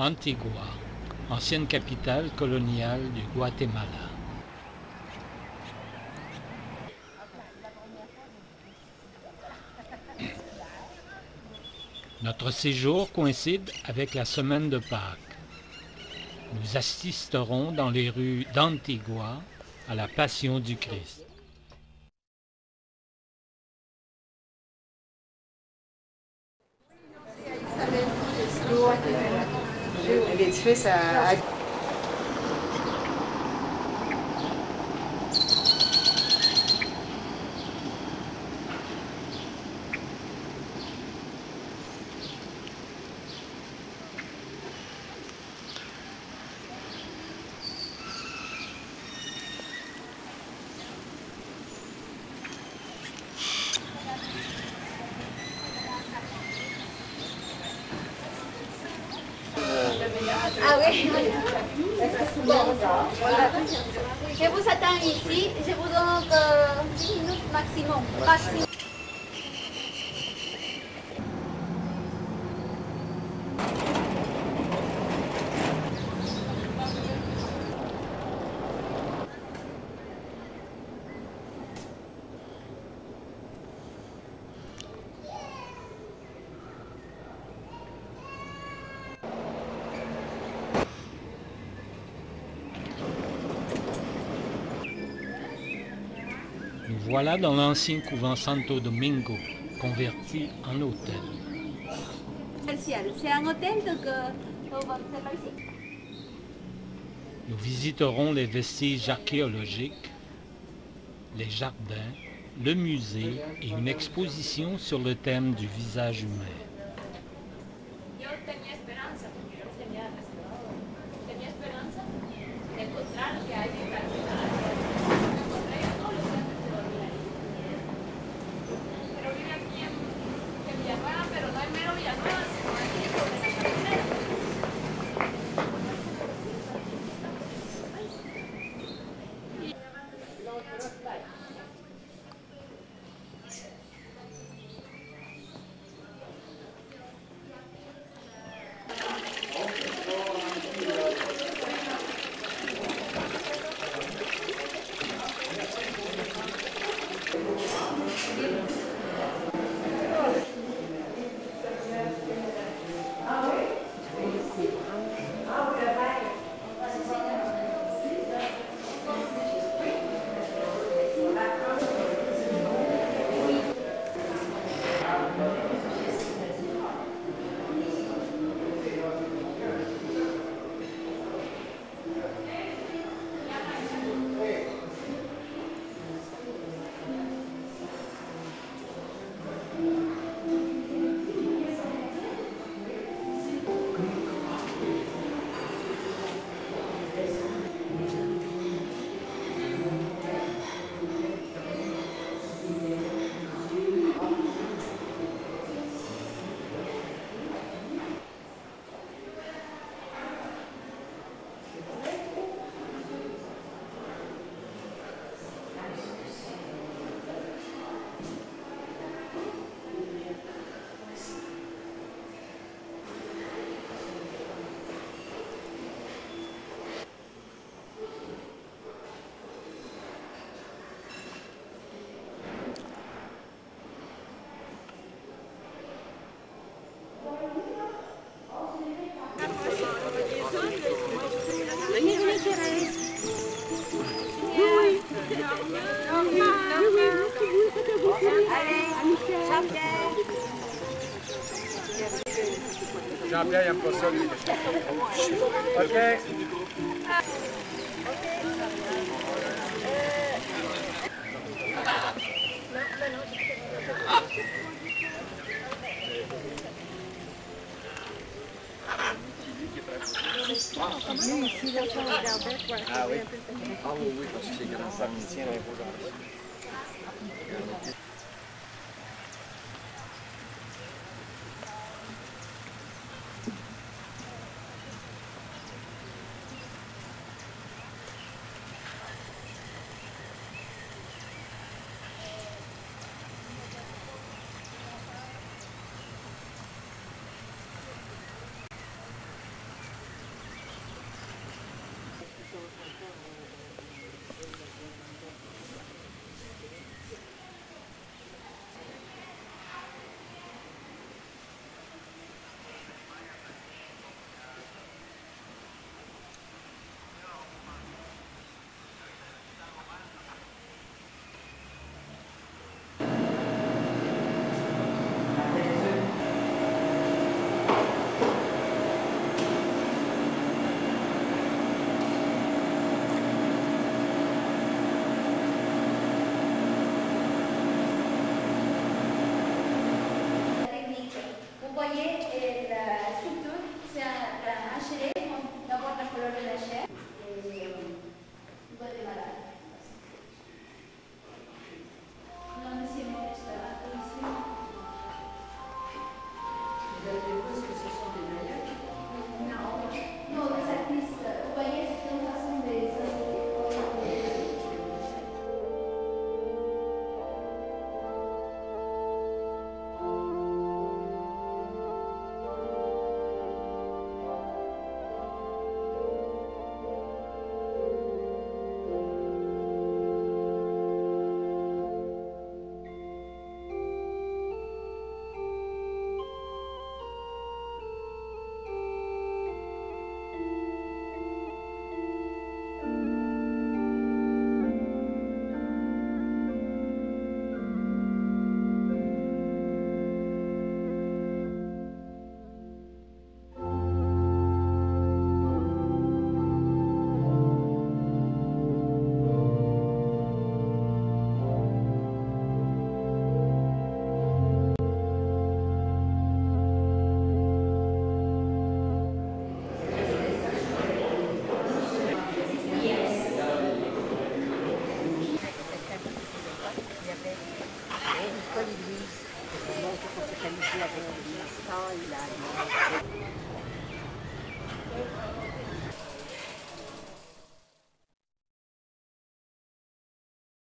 Antigua, ancienne capitale coloniale du Guatemala. Notre séjour coïncide avec la semaine de Pâques. Nous assisterons dans les rues d'Antigua à la Passion du Christ. L'édifice a... Ah oui. Je vous attends ici. Je vous donne euh, 10 minutes maximum. maximum. Voilà dans l'ancien couvent Santo Domingo, converti en hôtel. C'est un hôtel, donc euh, on va faire par ici. Nous visiterons les vestiges archéologiques, les jardins, le musée et une exposition sur le thème du visage humain. Yo tenía Jean-Pierre, il aime pas ça, lui. OK? Ah oui? Parce que c'est grand. Ça me tient un peu dans